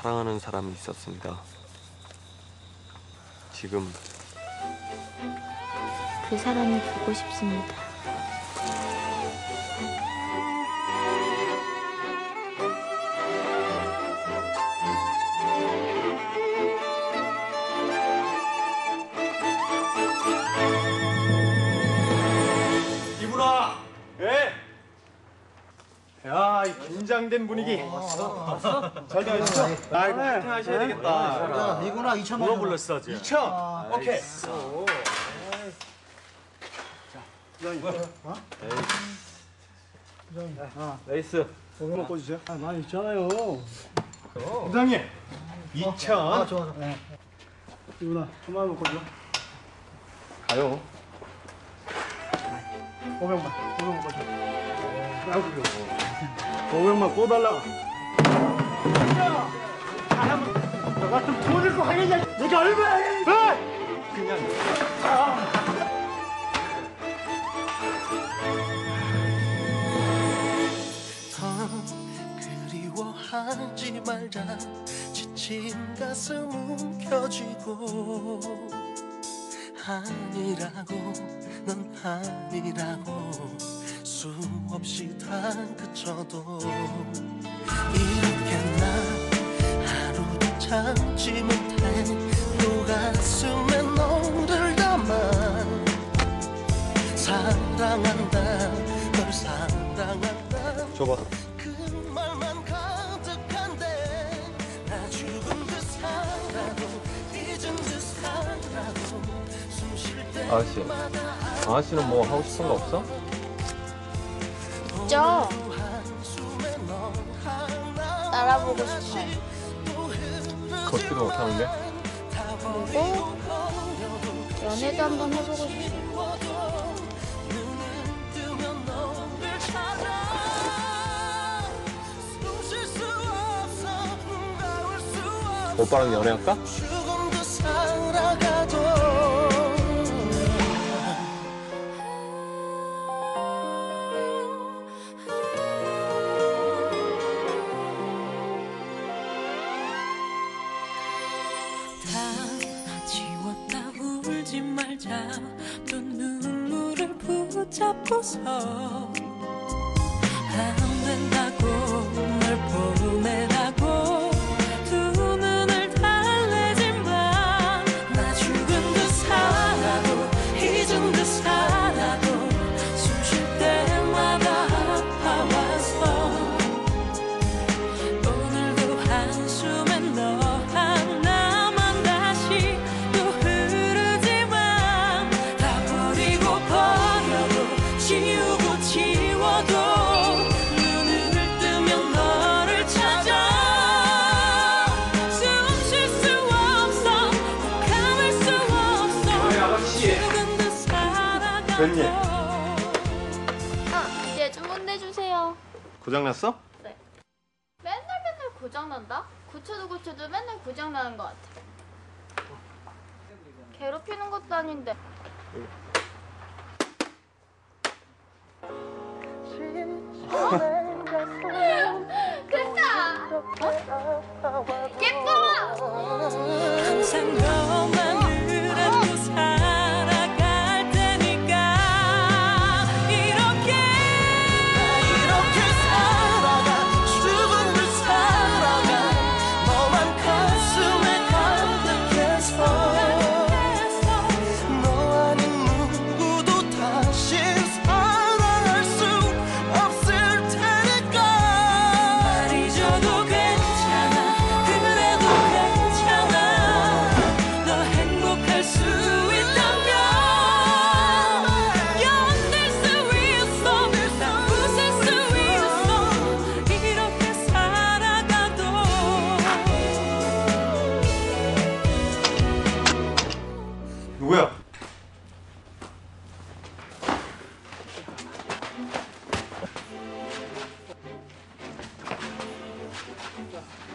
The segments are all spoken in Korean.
사랑하는 사람이 있었습니다. 지금 그 사람이 보고 싶습니다. 긴장된 분위기. 왔어? 잘 되셨죠? 아, 이거 파이팅 하셔야 되겠다. 이구나 2천만 누가 원. 불렀어, 지 2천. 오케이. 레이스. 오늘 꽂으세요. 아, 많이 있잖아요. 부장님. 2천. 아, 좋아, 좋아. 네. 이구나 천만 원 꽂죠. 가요. 500만, 500만 꽂죠. 아이고, 500만 꽂달라. 너 같은 돈을 거 하겠냐? 내가 얼마야? 어? 그냥. 더 그리워하지 말자 지친 가슴 움켜쥐고 아니라고 넌 아니라고 수 없이 다 그쳐도 이렇게 나 하루도 참지 못해 또 가슴에 담아 사랑한다 널 사랑한다 줘봐. 그 말만 가득한데 나 죽은 듯 살아도 잊은 듯 살아도 숨쉴 아저씨. 때마다 아저씨는 뭐 하고 싶은 거 없어? 하나 알아보고 싶어요. 걷지도 못하는데? 그리고 연애도 한번 해보고 없어 오빠랑 연애할까? 말자 또 눈물을 붙잡고서 안 된다고 웬일? 아, 얘좀 혼내주세요. 고장났어? 맨날 맨날 고장난다? 고쳐도 고쳐도 맨날 고장나는 것 같아. 괴롭히는 것도 아닌데. 됐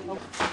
Nope.